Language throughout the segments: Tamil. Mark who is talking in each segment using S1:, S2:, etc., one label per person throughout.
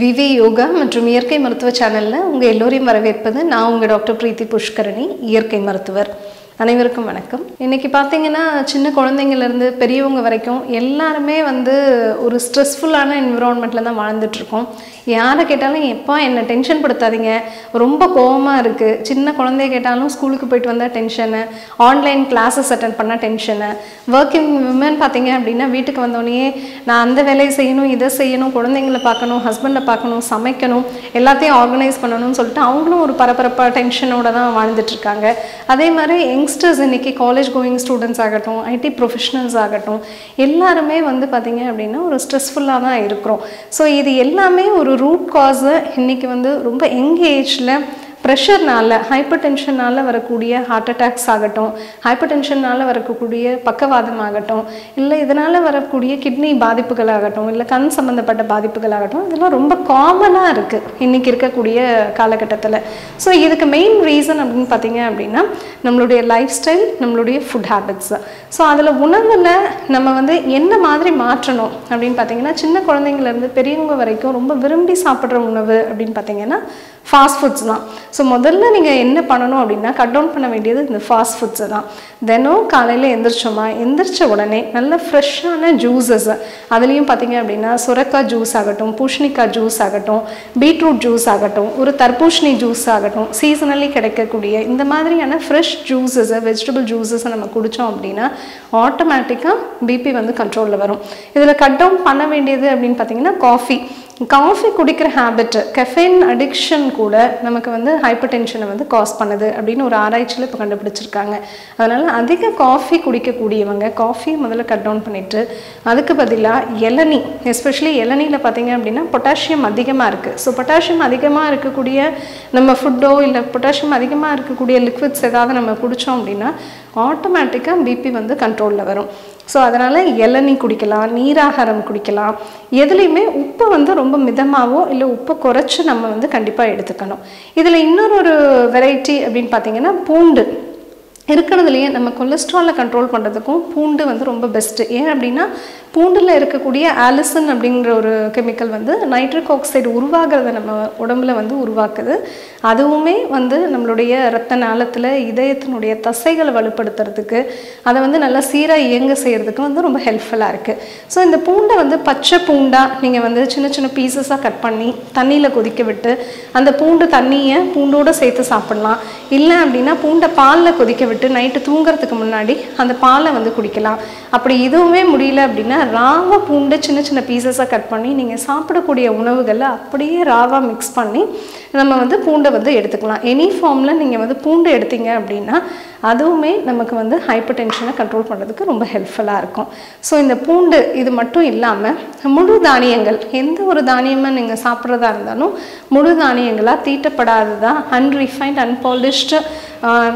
S1: விவி யோகா மற்றும் இயற்கை மருத்துவ சேனலில் உங்கள் எல்லோரையும் வரவேற்பது நான் உங்கள் டாக்டர் பிரீத்தி புஷ்கரணி இயற்கை மருத்துவர். அனைவருக்கும் வணக்கம். இன்றைக்கி பார்த்தீங்கன்னா சின்ன குழந்தைங்கள்லேருந்து பெரியவங்க வரைக்கும் எல்லாருமே வந்து ஒரு ஸ்ட்ரெஸ்ஃபுல்லான என்விரான்மெண்ட்டில் தான் வாழ்ந்துட்டுருக்கோம் யாரை கேட்டாலும் எப்போ என்னை டென்ஷன் படுத்தாதீங்க. ரொம்ப கோவமாக இருக்குது சின்ன குழந்தைய கேட்டாலும் ஸ்கூலுக்கு போயிட்டு வந்தால் டென்ஷனு ஆன்லைன் கிளாஸஸ் அட்டன் பண்ணால் டென்ஷனு ஒர்க்கிங் விமன் பார்த்தீங்க அப்படின்னா வீட்டுக்கு வந்தோடனே நான் அந்த வேலையை செய்யணும் இதை செய்யணும் குழந்தைங்களை பார்க்கணும் ஹஸ்பண்டை பார்க்கணும் சமைக்கணும் எல்லாத்தையும் ஆர்கனைஸ் பண்ணணும்னு சொல்லிட்டு அவங்களும் ஒரு பரபரப்பாக டென்ஷனோட தான் வாழ்ந்துட்டுருக்காங்க அதே மாதிரி யங்ஸ்டர்ஸ் இன்னைக்கு காலேஜ் கோயிங் ஸ்டூடெண்ட்ஸ் ஆகட்டும் ஐடி ப்ரொஃபஷனல்ஸ் ஆகட்டும் எல்லாருமே வந்து பார்த்தீங்க அப்படின்னா ஒரு ஸ்ட்ரெஸ்ஃபுல்லாக தான் இருக்கிறோம். ஸோ இது எல்லாமே ஒரு ரூட் காஸு இன்றைக்கி வந்து ரொம்ப யங் ஏஜில் ப்ரெஷர்னால ஹைப்பர் டென்ஷனால் வரக்கூடிய ஹார்ட் அட்டாக்ஸ் ஆகட்டும் ஹைப்பர் டென்ஷனால் வரக்கூடிய பக்கவாதம் ஆகட்டும் இல்லை இதனால் வரக்கூடிய கிட்னி பாதிப்புகள் ஆகட்டும் இல்லை கண் சம்மந்தப்பட்ட பாதிப்புகள் ஆகட்டும் இதெல்லாம் ரொம்ப காமனாக இருக்குது இன்றைக்கி இருக்கக்கூடிய காலகட்டத்தில். ஸோ இதுக்கு மெயின் ரீசன் அப்படின்னு பார்த்தீங்க அப்படின்னா நம்மளுடைய லைஃப் ஸ்டைல் நம்மளுடைய ஃபுட் ஹேபிட்ஸ் ஸோ அதில் உணவில் நம்ம வந்து என்ன மாதிரி மாற்றணும் அப்படின்னு பார்த்தீங்கன்னா சின்ன குழந்தைங்கள்லேருந்து பெரியவங்க வரைக்கும் ரொம்ப விரும்பி சாப்பிட்ற உணவு அப்படின்னு பார்த்தீங்கன்னா ஃபாஸ்ட் ஃபுட்ஸ் தான். ஸோ முதல்ல நீங்கள் என்ன பண்ணணும் அப்படின்னா கட் டவுன் பண்ண வேண்டியது இந்த ஃபாஸ்ட் ஃபுட்ஸு தான். தினம் காலையில் எந்திரிச்சோமா? எந்திரிச்ச உடனே நல்ல ஃப்ரெஷ்ஷான ஜூஸஸ் அதுலேயும் பார்த்தீங்க அப்படின்னா சுரக்காய் ஜூஸ் ஆகட்டும் பூஷணிக்காய் ஜூஸ் ஆகட்டும் பீட்ரூட் ஜூஸ் ஆகட்டும் ஒரு தர்பூஷணி ஜூஸ் ஆகட்டும் சீசனலி கிடைக்கக்கூடிய இந்த மாதிரியான ஃப்ரெஷ் ஜூஸஸை வெஜிடபிள் ஜூஸஸை நம்ம குடித்தோம் அப்படின்னா ஆட்டோமேட்டிக்காக பிபி வந்து கண்ட்ரோலில் வரும். இதில் கட் டவுன் பண்ண வேண்டியது அப்படின்னு பார்த்தீங்கன்னா காஃபி காஃபி குடிக்கிற ஹேபிட்டு கெஃபைன் அடிக்ஷன் கூட நமக்கு வந்து ஹைப்பர் டென்ஷனை வந்து காஸ் பண்ணுது அப்படின்னு ஒரு ஆராய்ச்சியில் இப்போ கண்டுபிடிச்சிருக்காங்க. அதனால் அதிக காஃபி குடிக்கக்கூடியவங்க காஃபி முதல்ல கட் டவுன் பண்ணிவிட்டு அதுக்கு பதிலாக இளநீ எஸ்பெஷலி இளநியில் பார்த்தீங்க அப்படின்னா பொட்டாசியம் அதிகமாக இருக்குது ஸோ பொட்டாசியம் அதிகமாக இருக்கக்கூடிய நம்ம ஃபுட்டோ இல்லை பொட்டாசியம் அதிகமாக இருக்கக்கூடிய லிக்விட்ஸ் ஏதாவது நம்ம குடித்தோம் அப்படின்னா ஆட்டோமேட்டிக்காக பிபி வந்து கண்ட்ரோலில் வரும். ஸோ அதனால் இளநீ குடிக்கலாம் நீராகாரம் குடிக்கலாம். எதுலேயுமே உப்பை வந்து ரொம்ப மிதமாகவோ இல்லை உப்பை குறைச்சி நம்ம வந்து கண்டிப்பாக எடுத்துக்கணும். இதில் இன்னொரு ஒரு வெரைட்டி அப்படின்னு பார்த்தீங்கன்னா பூண்டு. இருக்கிறதுலையே நம்ம கொலஸ்ட்ராலை கண்ட்ரோல் பண்ணுறதுக்கும் பூண்டு வந்து ரொம்ப பெஸ்ட்டு ஏன் அப்படின்னா பூண்டில் இருக்கக்கூடிய ஆலிசன் அப்படிங்கிற ஒரு கெமிக்கல் வந்து நைட்ரிக் ஆக்சைடு உருவாகிறத நம்ம உடம்புல வந்து உருவாக்குது. அதுவுமே வந்து நம்மளுடைய ரத்த நாளத்தில் இதயத்தினுடைய தசைகளை வலுப்படுத்துறதுக்கு அதை வந்து நல்லா சீராக இயங்க செய்கிறதுக்கு வந்து ரொம்ப ஹெல்ப்ஃபுல்லாக இருக்குது ஸோ இந்த பூண்டை வந்து பச்சை பூண்டாக நீங்கள் வந்து சின்ன சின்ன பீசஸாக கட் பண்ணி தண்ணியில் கொதிக்க விட்டு அந்த பூண்டு தண்ணியை பூண்டோடு சேர்த்து சாப்பிட்லாம். இல்லை அப்படின்னா பூண்டை பாலில் கொதிக்க விட்டு நைட்டு தூங்குறதுக்கு முன்னாடி அந்த பாலை வந்து குடிக்கலாம். அப்படி இதுவுமே முடியல அப்படின்னா ராவா பூண்டு சின்ன சின்ன பீசஸாக கட் பண்ணி நீங்கள் சாப்பிடக்கூடிய உணவுகளை அப்படியே ராவாக மிக்ஸ் பண்ணி நம்ம வந்து பூண்டை வந்து எடுத்துக்கலாம். எனி ஃபார்மில் நீங்கள் வந்து பூண்டு எடுத்தீங்க அப்படின்னா அதுவுமே நமக்கு வந்து ஹைப்பர் டென்ஷனை கண்ட்ரோல் பண்ணுறதுக்கு ரொம்ப ஹெல்ப்ஃபுல்லாக இருக்கும். ஸோ இந்த பூண்டு இது மட்டும் இல்லாமல் முழு தானியங்கள் எந்த ஒரு தானியமாக நீங்கள் சாப்பிட்றதா இருந்தாலும் முழு தானியங்களாக தீட்டப்படாததாக அன்ரிஃபைன்ட் அன்பாலிஷ்டு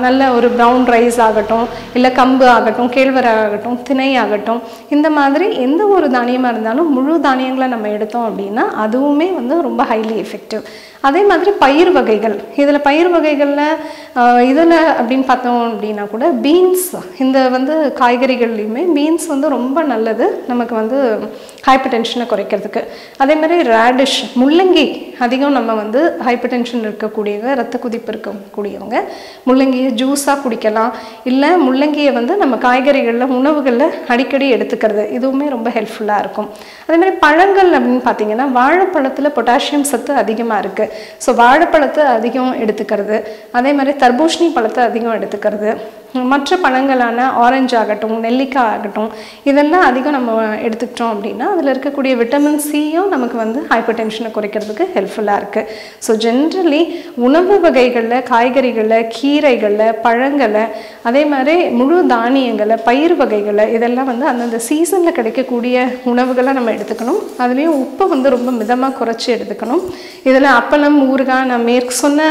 S1: நல்ல ஒரு ப்ரௌன் ரைஸ் ஆகட்டும் இல்லை கம்பு ஆகட்டும் கேழ்வரகு ஆகட்டும் திணை ஆகட்டும் இந்த மாதிரி எந்த ஒரு தானியமாக இருந்தாலும் முழு தானியங்களை நம்ம எடுத்தோம் அப்படின்னா அதுவுமே வந்து ரொம்ப ஹைலி எஃபெக்டிவ் அதே மாதிரி பயிர் வகைகள். இதில் பயிர் வகைகளில் இதில் அப்படின்னு பார்த்தோம் அப்படின்னா கூட பீன்ஸ் இந்த வந்து காய்கறிகள்லையுமே பீன்ஸ் வந்து ரொம்ப நல்லது. நமக்கு வந்து ஹைப்பர் டென்ஷனை குறைக்கிறதுக்கு. அதே மாதிரி ரேடிஷ் முள்ளங்கி அதிகம் நம்ம வந்து ஹைப்பர் டென்ஷன் இருக்கக்கூடியவங்க ரத்த குதிப்பு இருக்கக்கூடியவங்க முள்ளங்கியை ஜூஸாக குடிக்கலாம். இல்லை முள்ளங்கியை வந்து நம்ம காய்கறிகளில் உணவுகளில் அடிக்கடி எடுத்துக்கிறது. இதுவுமே ரொம்ப ஹெல்ப்ஃபுல்லாக இருக்கும். அதே மாதிரி பழங்கள் அப்படின்னு பார்த்தீங்கன்னா வாழைப்பழத்தில் பொட்டாசியம் சத்து அதிகமாக இருக்குது ஸோ வாழைப்பழத்தை அதிகம் எடுத்துக்கிறது. அதே மாதிரி தர்பூஷணி பழத்தை அதிகம் எடுத்துக்கிறது. மற்ற பழங்களான ஆரஞ்சு ஆகட்டும் நெல்லிக்காய் ஆகட்டும் இதெல்லாம் அதிகம் நம்ம எடுத்துக்கிட்டோம் அப்படின்னா அதில் இருக்கக்கூடிய விட்டமின் சியும் நமக்கு வந்து ஹைப்பர் டென்ஷனை குறைக்கிறதுக்கு ஹெல்ப்ஃபுல்லாக இருக்குது ஸோ ஜென்ரலி உணவு வகைகளில் காய்கறிகளில் கீரைகளில் பழங்களை அதே மாதிரி முழு தானியங்களை பயிர் வகைகளை இதெல்லாம் வந்து அந்தந்த சீசனில் கிடைக்கக்கூடிய உணவுகளை நம்ம எடுத்துக்கணும். அதுலேயும் உப்பை வந்து ரொம்ப மிதமாக குறைச்சி எடுத்துக்கணும். இதில் அப்பளம் ஊறுகாய் நான் மேற்கு சொன்ன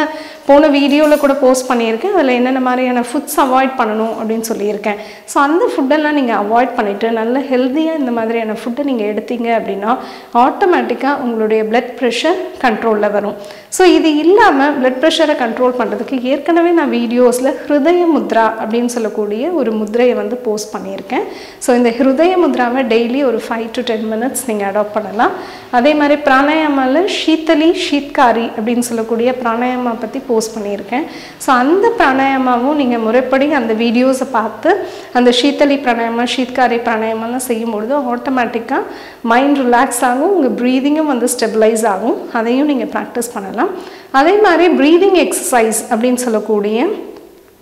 S1: போன வீடியோவில் கூட போஸ்ட் பண்ணியிருக்கேன். அதில் என்னென்ன மாதிரியான ஃபுட்ஸ் அவாய்ட் பண்ணணும் அப்படின்னு சொல்லியிருக்கேன். ஸோ அந்த ஃபுட்டெல்லாம் நீங்கள் அவாய்ட் பண்ணிவிட்டு நல்ல ஹெல்த்தியாக இந்த மாதிரியான ஃபுட்டை நீங்கள் எடுத்தீங்க அப்படின்னா ஆட்டோமேட்டிக்காக உங்களுடைய பிளட் ப்ரெஷர் கண்ட்ரோலில் வரும். ஸோ இது இல்லாமல் பிளட் ப்ரெஷரை கண்ட்ரோல் பண்ணுறதுக்கு ஏற்கனவே நான் வீடியோஸில் ஹிருதய முத்ரா அப்படின்னு சொல்லக்கூடிய ஒரு முத்ரையை வந்து போஸ்ட் பண்ணியிருக்கேன். ஸோ இந்த ஹிருதய முத்ராவை டெய்லி ஒரு ஃபைவ் டு டென் மினிட்ஸ் நீங்கள் அடாப்ட் பண்ணலாம். அதே மாதிரி பிராணாயாமாவில் ஷீத்தலி ஷீத்காரி அப்படின்னு சொல்லக்கூடிய பிராணாயாமா பற்றி போஸ்ட் பண்ணியிருக்கேன். ஸோ அந்த பிராணாயாமாவும் நீங்கள் முறைப்படி அந்த வீடியோஸை பார்த்து அந்த ஷீத்தலி பிராணாயமம் ஷீத்காரி பிராணாயாமெல்லாம் செய்யும்பொழுது ஆட்டோமேட்டிக்காக மைண்ட் ரிலாக்ஸ் ஆகும் உங்கள் ப்ரீதிங்கும் வந்து ஸ்டெபிளைஸ் ஆகும். அதையும் நீங்கள் ப்ராக்டிஸ் பண்ணலாம். அதே மாதிரி ப்ரீதிங் எக்ஸசைஸ் அப்படின்னு சொல்லக்கூடிய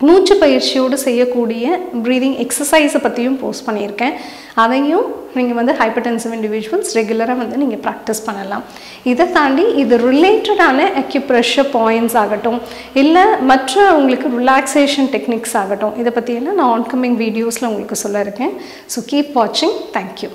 S1: மூச்சு பயிற்சியோடு செய்யக்கூடிய ப்ரீதிங் எக்ஸசைஸை பற்றியும் போஸ்ட் பண்ணியிருக்கேன். அதையும் நீங்கள் வந்து ஹைப்பர்டென்சிவ் இண்டிவிஜுவல்ஸ் ரெகுலராக வந்து நீங்கள் ப்ராக்டிஸ் பண்ணலாம். இதை தாண்டி இது ரிலேட்டடான அக்யூப்ரெஷர் பாயிண்ட்ஸ் ஆகட்டும் இல்லை மற்ற உங்களுக்கு ரிலாக்ஸேஷன் டெக்னிக்ஸ் ஆகட்டும் இதை பற்றியெல்லாம் நான் ஆன்கமிங் வீடியோஸில் உங்களுக்கு சொல்ல இருக்கேன் ஸோ கீப் வாட்சிங் தேங்க்யூ